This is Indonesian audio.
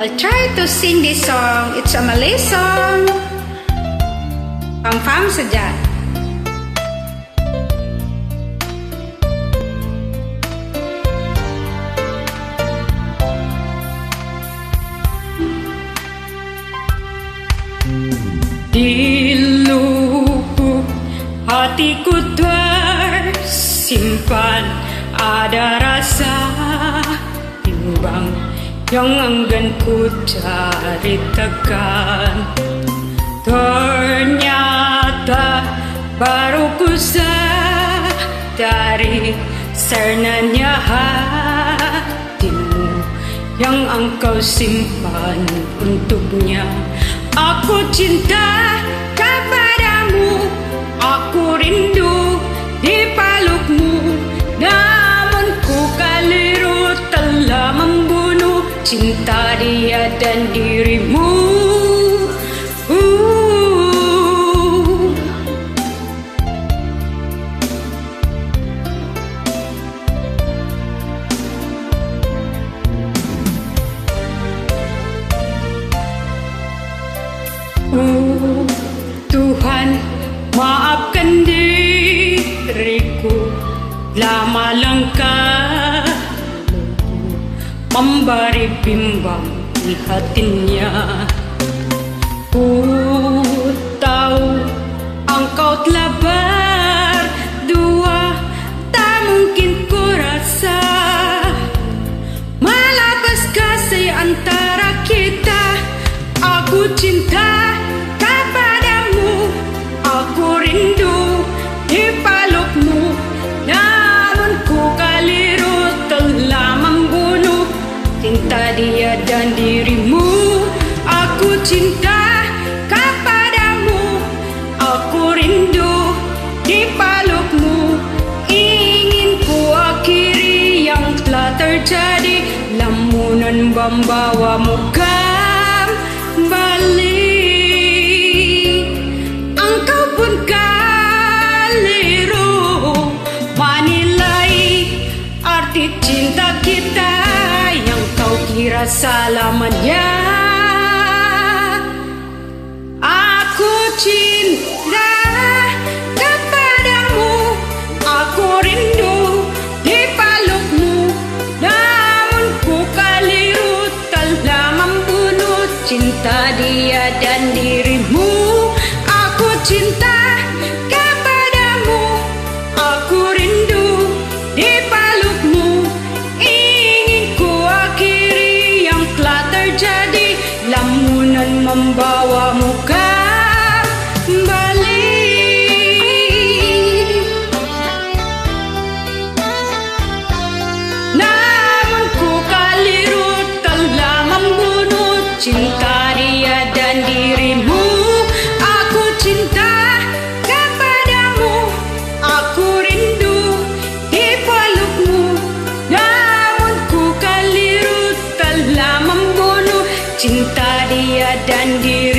I'll try to sing this song. It's a Malay song. Pam-pam saja. Di lubuk hatiku tersimpan ada rasa bimbang yang enggan ku cari tekan Ternyata baru ku sadari Sernanya hatimu yang engkau simpan untuknya. Aku cinta kepadamu Aku rindu cinta dia dan dirimu. Uh, Tuhan maafkan diriku. Lama langkah memberi bimbang di hatinya Ku tahu dan dirimu. Aku cinta kepadamu. Aku rindu di palukmu. Ingin ku akhiri yang telah terjadi. Lamunan membawamu kembali kira selamanya Aku cinta kepadamu Aku rindu di palukmu. Namun ku keliru telah membunuh cinta dia dan dirimu. Aku cinta membawamu kembali Namun ku keliru telah cinta dan dirimu